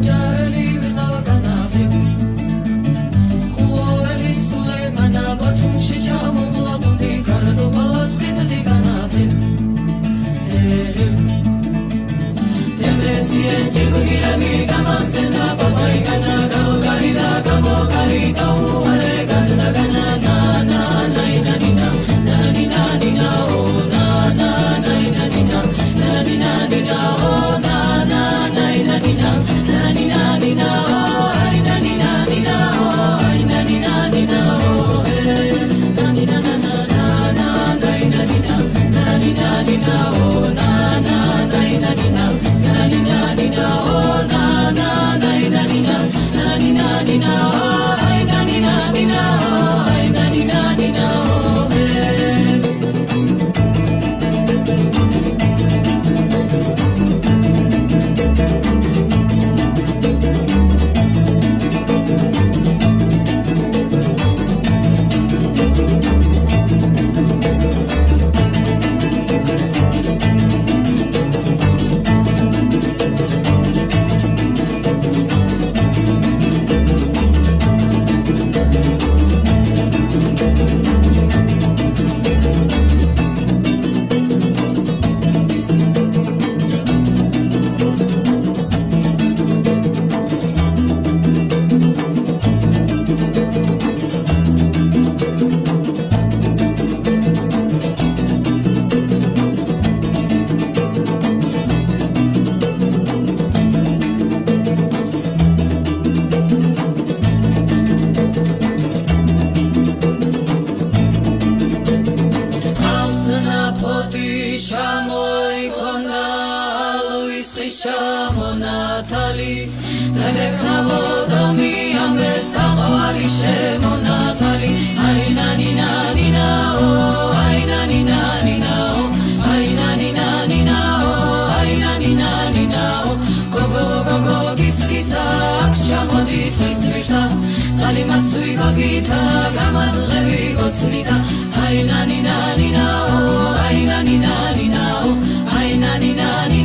darling. ჩამონათალი და დეკნალო დამი ამე საყვარი შემონათალი. აი ნანი ნანი ნაო აი ნანი ნანი ნაო აი ნანი ნანი ნაო აი ნანი ნანი ნაო. გოგო გოგო გის გისა ჩამოდის მის მისა სალი მასუი გოგითა გამაძღები გოცნითა. აი ნანი ნანი ნაო აი ნანი ნანი ნაო აი ნანი ნანი